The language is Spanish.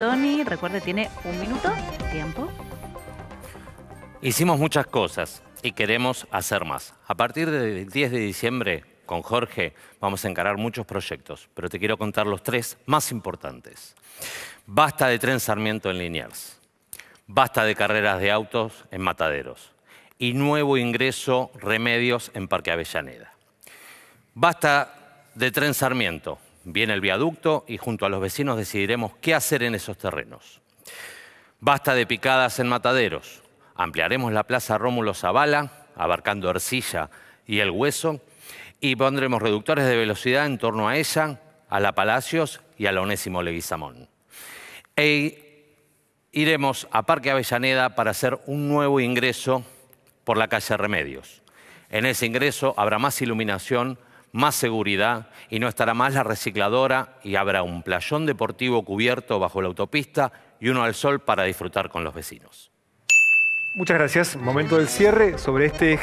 Tony, recuerde, tiene un minuto, tiempo. Hicimos muchas cosas y queremos hacer más. A partir del 10 de diciembre, con Jorge, vamos a encarar muchos proyectos, pero te quiero contar los tres más importantes. Basta de tren Sarmiento en Liniers. Basta de carreras de autos en Mataderos. Y nuevo ingreso Remedios en Parque Avellaneda. Basta de tren Sarmiento. Viene el viaducto y junto a los vecinos decidiremos qué hacer en esos terrenos. Basta de picadas en Mataderos. Ampliaremos la Plaza Rómulo Zavala, abarcando Ercilla y El Hueso, y pondremos reductores de velocidad en torno a ella, a la Palacios y a la Onésimo Leguizamón. E iremos a Parque Avellaneda para hacer un nuevo ingreso por la calle Remedios. En ese ingreso habrá más iluminación, más seguridad y no estará más la recicladora y habrá un playón deportivo cubierto bajo la autopista y uno al sol para disfrutar con los vecinos. Muchas gracias. Momento del cierre sobre este